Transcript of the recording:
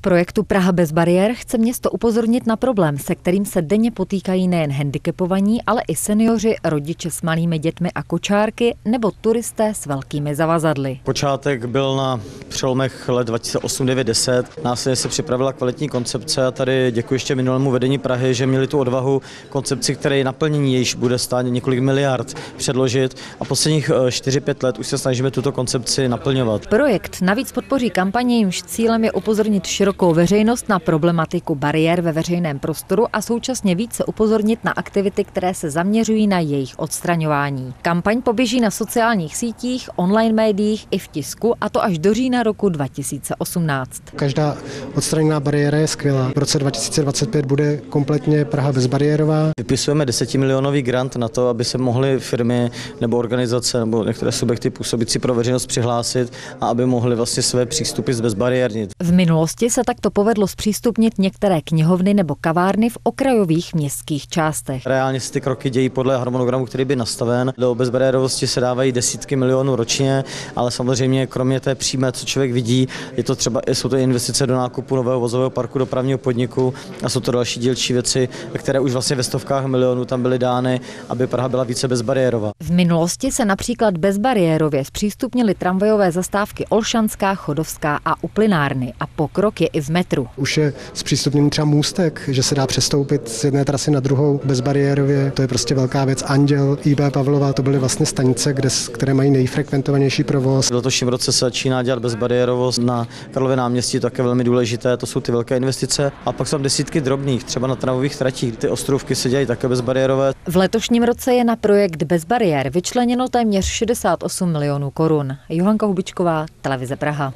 V projektu Praha bez bariér chce město upozornit na problém, se kterým se denně potýkají nejen handicapovaní, ale i seniori, rodiče s malými dětmi a kočárky nebo turisté s velkými zavazadly. Počátek byl na přelomech let 2008 9 10 Následně se připravila kvalitní koncepce a tady děkuji ještě minulému vedení Prahy, že měli tu odvahu koncepci, které naplnění již bude stát několik miliard předložit a posledních 4-5 let už se snažíme tuto koncepci naplňovat. Projekt navíc podpoří kampaně, jimž cílem je upozornit širokou veřejnost na problematiku bariér ve veřejném prostoru a současně více upozornit na aktivity, které se zaměřují na jejich odstraňování. Kampaň poběží na sociálních sítích, online médiích i v tisku, a to až do října roku 2018. Každá odstraněná bariéra je skvělá. V roce 2025 bude kompletně Praha bezbariérová. Vypisujeme 10 milionový grant na to, aby se mohly firmy nebo organizace nebo některé subjekty působící pro veřejnost přihlásit a aby mohly vlastně své přístupy zbezbariérnit. V minulosti se takto povedlo zpřístupnit některé knihovny nebo kavárny v okrajových městských částech. Reálně se ty kroky dějí podle harmonogramu, který by nastaven. Do bezbariérovosti se dávají desítky milionů ročně, ale samozřejmě kromě té přímé, co člověk vidí, je to třeba, jsou to investice do nákupu nového vozového parku dopravního podniku a jsou to další dílčí věci, které už vlastně ve stovkách milionů tam byly dány, aby Praha byla více bezbariérová. V minulosti se například bezbariérově zpřístupnily tramvajové zastávky Olšanská, Chodovská a Uplinárny a pokrok je i v metru. Už je zpřístupněný třeba můstek, že se dá přestoupit z jedné trasy na druhou bezbariérově. To je prostě velká věc. Anděl, IB Pavlova, to byly vlastně stanice, kde, které mají nejfrekventovanější provoz. V letošním roce se začíná dělat bezbariérovost na Karlově náměstí, to je velmi důležité, to jsou ty velké investice. A pak jsou desítky drobných, třeba na tramvových tratích, ty ostrovky se dělají také bezbariérové. V letošním roce je na projekt Bez bariér vyčleněno téměř 68 milionů korun. Johanka Hubičková, Televize Praha.